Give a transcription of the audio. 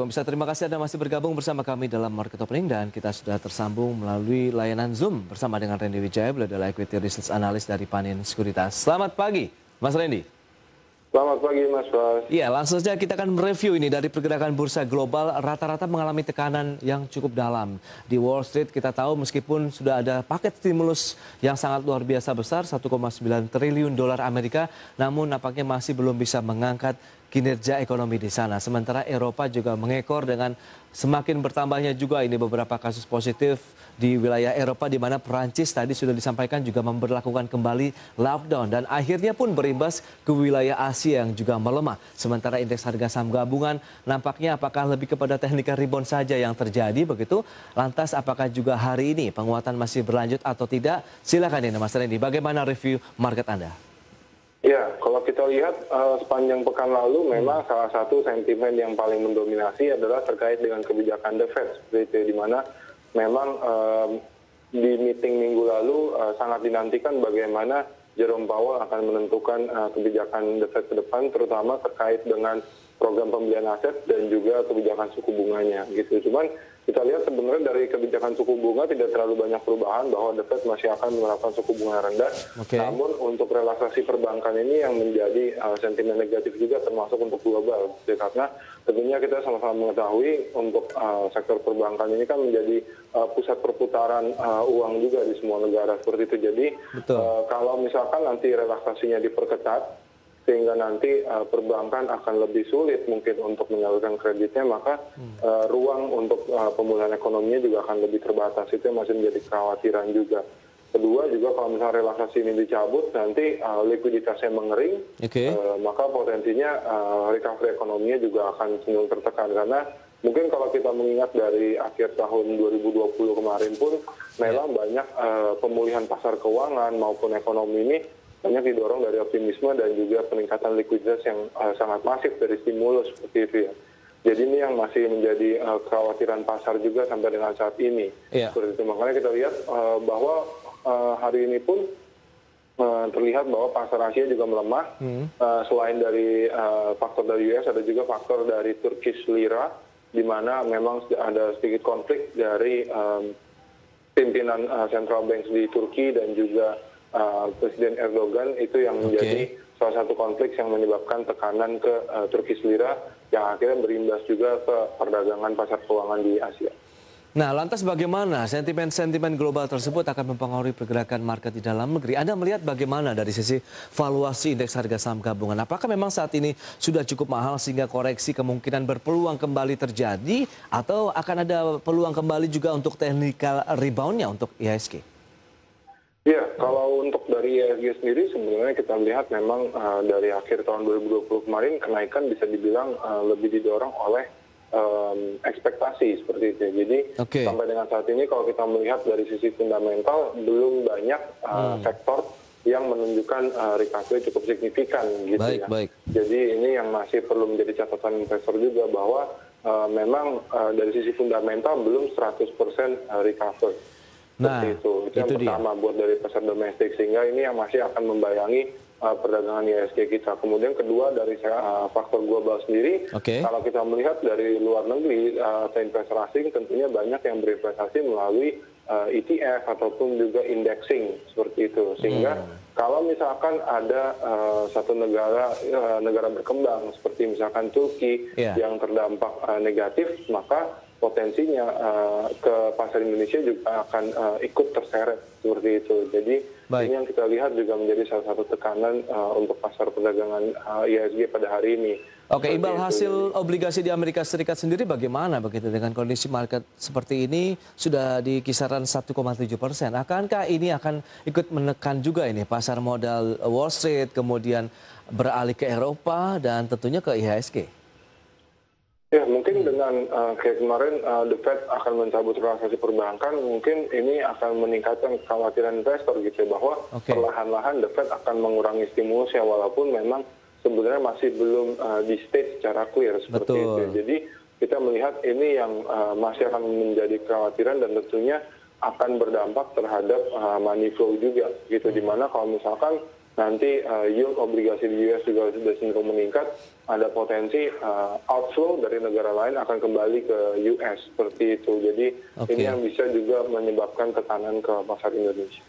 pemirsa terima kasih Anda masih bergabung bersama kami dalam Market Opening dan kita sudah tersambung melalui layanan Zoom bersama dengan Randy Wijaya, beliau adalah Equity Research Analyst dari Panin Sekuritas. Selamat pagi, Mas Randy. Selamat pagi Mas Bas. Iya, langsung saja kita akan mereview ini dari pergerakan bursa global rata-rata mengalami tekanan yang cukup dalam. Di Wall Street kita tahu meskipun sudah ada paket stimulus yang sangat luar biasa besar 1,9 triliun dolar Amerika, namun nampaknya masih belum bisa mengangkat kinerja ekonomi di sana. Sementara Eropa juga mengekor dengan semakin bertambahnya juga ini beberapa kasus positif di wilayah Eropa di mana Perancis tadi sudah disampaikan juga memperlakukan kembali lockdown dan akhirnya pun berimbas ke wilayah Asia yang juga melemah. Sementara indeks harga saham gabungan nampaknya apakah lebih kepada teknikal rebound saja yang terjadi begitu? Lantas apakah juga hari ini penguatan masih berlanjut atau tidak? Silakan ini Mas Randy, bagaimana review market Anda? Ya, kalau kita lihat uh, sepanjang pekan lalu memang salah satu sentimen yang paling mendominasi adalah terkait dengan kebijakan The Fed, seperti di mana memang um, di meeting minggu lalu uh, sangat dinantikan bagaimana Jerome Powell akan menentukan uh, kebijakan The Fed ke depan, terutama terkait dengan program pembelian aset dan juga kebijakan suku bunganya gitu. Cuman kita lihat sebenarnya dari kebijakan suku bunga tidak terlalu banyak perubahan bahwa The Fed masih akan menerapkan suku bunga rendah. Okay. Namun untuk relaksasi perbankan ini yang menjadi uh, sentimen negatif juga termasuk untuk global. Jadi, karena tentunya kita sama-sama mengetahui untuk uh, sektor perbankan ini kan menjadi uh, pusat perputaran uh, uang juga di semua negara seperti itu. Jadi Uh, kalau misalkan nanti relaksasinya diperketat sehingga nanti uh, perbankan akan lebih sulit mungkin untuk menyalurkan kreditnya maka uh, ruang untuk uh, pemulihan ekonominya juga akan lebih terbatas itu yang masih menjadi kekhawatiran juga kedua juga kalau misalnya relaksasi ini dicabut nanti uh, likuiditasnya mengering okay. uh, maka potensinya uh, recovery ekonominya juga akan cenderung tertekan karena mungkin kalau kita mengingat dari akhir tahun 2020 kemarin pun memang yeah. banyak uh, pemulihan pasar keuangan maupun ekonomi ini banyak didorong dari optimisme dan juga peningkatan likuiditas yang uh, sangat masif dari stimulus seperti itu ya. Jadi ini yang masih menjadi uh, kekhawatiran pasar juga sampai dengan saat ini. Yeah. Seperti itu makanya kita lihat uh, bahwa uh, hari ini pun uh, terlihat bahwa pasar Asia juga melemah. Hmm. Uh, selain dari uh, faktor dari US ada juga faktor dari Turkish lira di mana memang ada sedikit konflik dari um, pimpinan uh, central bank di Turki dan juga Uh, Presiden Erdogan itu yang menjadi salah satu konflik yang menyebabkan tekanan ke uh, Turkish lira yang akhirnya berimbas juga ke perdagangan pasar keuangan di Asia. Nah, lantas bagaimana sentimen-sentimen global tersebut akan mempengaruhi pergerakan market di dalam negeri? Anda melihat bagaimana dari sisi valuasi indeks harga saham gabungan? Apakah memang saat ini sudah cukup mahal sehingga koreksi kemungkinan berpeluang kembali terjadi? Atau akan ada peluang kembali juga untuk technical reboundnya untuk IHSG? Ya, kalau untuk dari ISG sendiri sebenarnya kita lihat memang uh, dari akhir tahun 2020 kemarin kenaikan bisa dibilang uh, lebih didorong oleh um, ekspektasi seperti itu. Jadi okay. sampai dengan saat ini kalau kita melihat dari sisi fundamental belum banyak uh, hmm. sektor yang menunjukkan uh, recovery cukup signifikan gitu baik, ya. Baik. Jadi ini yang masih perlu menjadi catatan investor juga bahwa uh, memang uh, dari sisi fundamental belum 100% recover. Nah, Seperti itu. Itu, itu yang pertama buat dari pasar domestik sehingga ini yang masih akan membayangi uh, perdagangan ISG kita. Kemudian kedua dari uh, faktor global sendiri, okay. kalau kita melihat dari luar negeri, uh, investor asing tentunya banyak yang berinvestasi melalui uh, ETF ataupun juga indexing seperti itu. Sehingga hmm. kalau misalkan ada uh, satu negara uh, negara berkembang seperti misalkan Turki yeah. yang terdampak uh, negatif, maka potensinya uh, ke pasar Indonesia juga akan uh, ikut terseret seperti itu. Jadi Baik. ini yang kita lihat juga menjadi salah satu tekanan uh, untuk pasar perdagangan uh, IHSG pada hari ini. Oke, imbal hasil obligasi di Amerika Serikat sendiri bagaimana begitu dengan kondisi market seperti ini sudah di kisaran 1,7 persen. Akankah ini akan ikut menekan juga ini pasar modal Wall Street kemudian beralih ke Eropa dan tentunya ke IHSG? Ya, mungkin dengan uh, kayak kemarin uh, The Fed akan mencabut relaksasi perbankan, mungkin ini akan meningkatkan kekhawatiran investor gitu ya, bahwa okay. perlahan-lahan The Fed akan mengurangi stimulus ya walaupun memang sebenarnya masih belum uh, di state secara clear seperti Betul. itu. Jadi kita melihat ini yang uh, masih akan menjadi kekhawatiran dan tentunya akan berdampak terhadap uh, money flow juga gitu. Hmm. Di mana kalau misalkan nanti uh, yield obligasi di US juga sudah cenderung meningkat, ada potensi uh, outflow dari negara lain akan kembali ke US seperti itu. Jadi Oke. ini yang bisa juga menyebabkan tekanan ke pasar Indonesia.